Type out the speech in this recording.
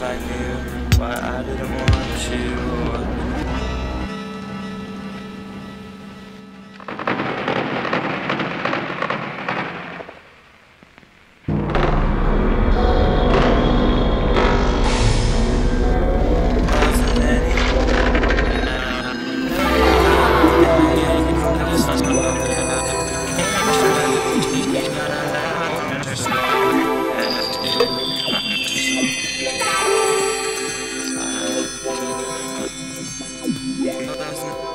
if I knew why I didn't want you. No.